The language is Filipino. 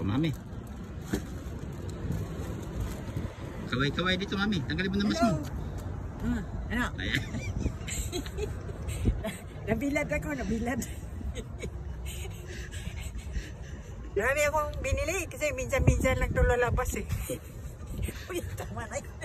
O, mami. Kaway-kaway dito, mami. Tanggalin mo na mas mo. Hmm, ano? Ayan. Nabilad ako, nabilad. Marami akong binili kasi minsan-minsan lang ito lalabas eh. Uy, tama na yun.